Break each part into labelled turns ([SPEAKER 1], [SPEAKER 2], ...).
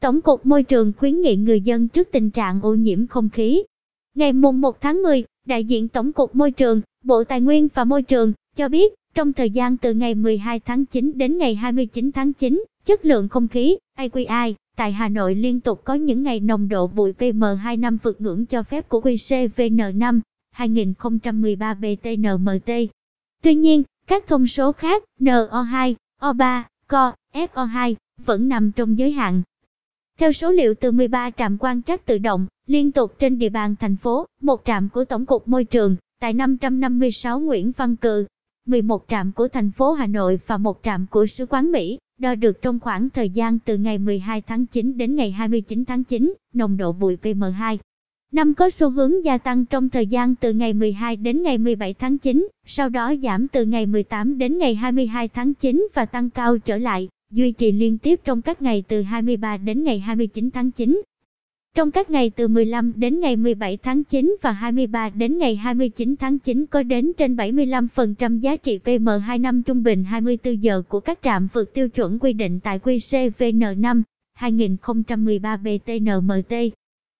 [SPEAKER 1] Tổng cục Môi trường khuyến nghị người dân trước tình trạng ô nhiễm không khí. Ngày mùng 1 tháng 10, đại diện Tổng cục Môi trường, Bộ Tài nguyên và Môi trường cho biết, trong thời gian từ ngày 12 tháng 9 đến ngày 29 tháng 9, chất lượng không khí AQI tại Hà Nội liên tục có những ngày nồng độ bụi PM2.5 vượt ngưỡng cho phép của QCVN5 2013 BTNMT. Tuy nhiên, các thông số khác NO2, O3, CO, FO2 vẫn nằm trong giới hạn. Theo số liệu từ 13 trạm quan trắc tự động liên tục trên địa bàn thành phố, một trạm của Tổng cục Môi trường tại 556 Nguyễn Văn Cừ, 11 trạm của thành phố Hà Nội và một trạm của Sứ quán Mỹ, đo được trong khoảng thời gian từ ngày 12 tháng 9 đến ngày 29 tháng 9, nồng độ bụi PM2. Năm có xu hướng gia tăng trong thời gian từ ngày 12 đến ngày 17 tháng 9, sau đó giảm từ ngày 18 đến ngày 22 tháng 9 và tăng cao trở lại, duy trì liên tiếp trong các ngày từ 23 đến ngày 29 tháng 9. Trong các ngày từ 15 đến ngày 17 tháng 9 và 23 đến ngày 29 tháng 9 có đến trên 75% giá trị PM2.5 trung bình 24 giờ của các trạm vượt tiêu chuẩn quy định tại QCVN5 2013 BTNMT.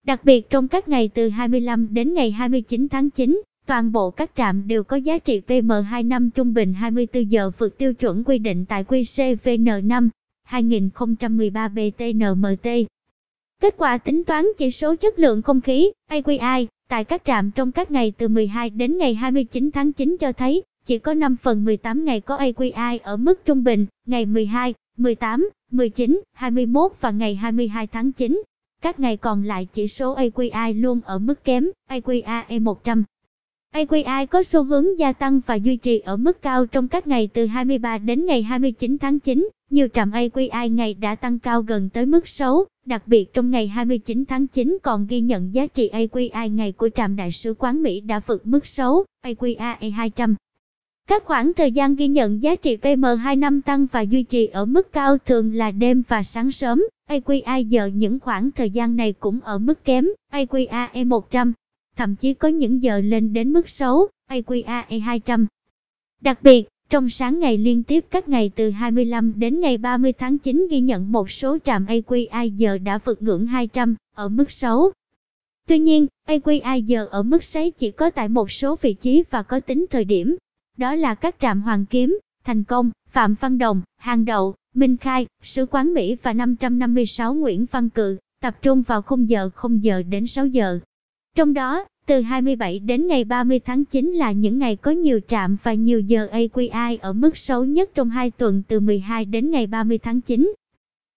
[SPEAKER 1] Đặc biệt trong các ngày từ 25 đến ngày 29 tháng 9, toàn bộ các trạm đều có giá trị PM2.5 trung bình 24 giờ vượt tiêu chuẩn quy định tại QCVN5 2013 BTNMT. Kết quả tính toán chỉ số chất lượng không khí AQI tại các trạm trong các ngày từ 12 đến ngày 29 tháng 9 cho thấy chỉ có 5 phần 18 ngày có AQI ở mức trung bình, ngày 12, 18, 19, 21 và ngày 22 tháng 9. Các ngày còn lại chỉ số AQI luôn ở mức kém, AQI 100. AQI có xu hướng gia tăng và duy trì ở mức cao trong các ngày từ 23 đến ngày 29 tháng 9. Nhiều trạm AQI ngày đã tăng cao gần tới mức xấu, đặc biệt trong ngày 29 tháng 9 còn ghi nhận giá trị AQI ngày của trạm đại sứ quán Mỹ đã vượt mức xấu, AQI 200. Các khoảng thời gian ghi nhận giá trị PM2.5 tăng và duy trì ở mức cao thường là đêm và sáng sớm, AQI giờ những khoảng thời gian này cũng ở mức kém, AQI 100, thậm chí có những giờ lên đến mức xấu, AQI 200. Đặc biệt, trong sáng ngày liên tiếp các ngày từ 25 đến ngày 30 tháng 9 ghi nhận một số trạm AQI giờ đã vượt ngưỡng 200, ở mức xấu. Tuy nhiên, AQI giờ ở mức sấy chỉ có tại một số vị trí và có tính thời điểm. Đó là các trạm Hoàng Kiếm, Thành Công, Phạm Văn Đồng, Hàng Đậu, Minh Khai, Sứ quán Mỹ và 556 Nguyễn Văn Cự, tập trung vào khung giờ 0 giờ đến 6 giờ. Trong đó, từ 27 đến ngày 30 tháng 9 là những ngày có nhiều trạm và nhiều giờ AQI ở mức xấu nhất trong 2 tuần từ 12 đến ngày 30 tháng 9.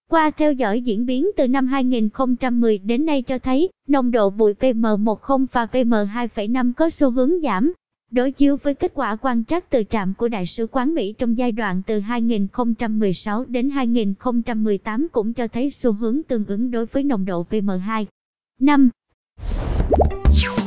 [SPEAKER 1] Qua theo dõi diễn biến từ năm 2010 đến nay cho thấy, nồng độ bụi PM10 và PM2,5 có xu hướng giảm. Đối chiếu với kết quả quan trắc từ trạm của Đại sứ quán Mỹ trong giai đoạn từ 2016 đến 2018 cũng cho thấy xu hướng tương ứng đối với nồng độ PM2. 5. you